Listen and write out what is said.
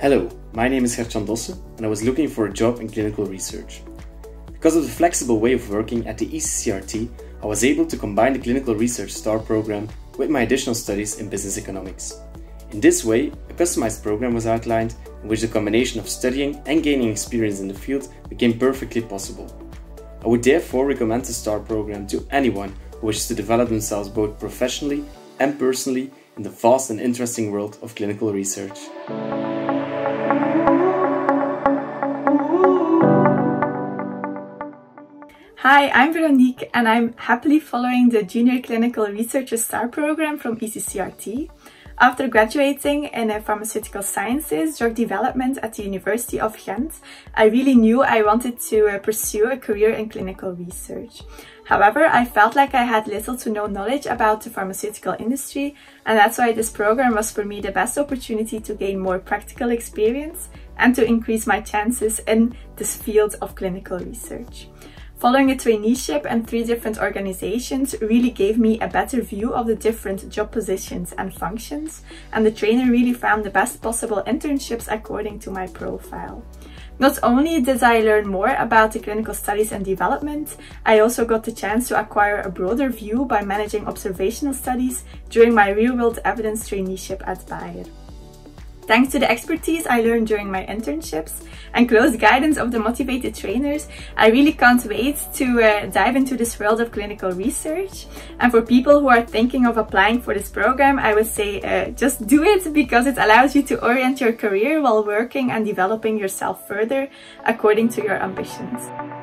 Hello, my name is Gert-Jan Dosse and I was looking for a job in clinical research. Because of the flexible way of working at the ECCRT, I was able to combine the clinical research STAR program with my additional studies in business economics. In this way, a customized program was outlined in which the combination of studying and gaining experience in the field became perfectly possible. I would therefore recommend the STAR program to anyone who wishes to develop themselves both professionally and personally in the vast and interesting world of clinical research. Hi, I'm Veronique and I'm happily following the Junior Clinical Researcher STAR program from ECCRT. After graduating in pharmaceutical sciences, drug development at the University of Ghent, I really knew I wanted to uh, pursue a career in clinical research. However, I felt like I had little to no knowledge about the pharmaceutical industry, and that's why this program was for me the best opportunity to gain more practical experience and to increase my chances in this field of clinical research. Following a traineeship and three different organizations really gave me a better view of the different job positions and functions, and the trainer really found the best possible internships according to my profile. Not only did I learn more about the clinical studies and development, I also got the chance to acquire a broader view by managing observational studies during my real-world evidence traineeship at Bayer. Thanks to the expertise I learned during my internships and close guidance of the motivated trainers, I really can't wait to uh, dive into this world of clinical research. And for people who are thinking of applying for this program, I would say uh, just do it because it allows you to orient your career while working and developing yourself further according to your ambitions.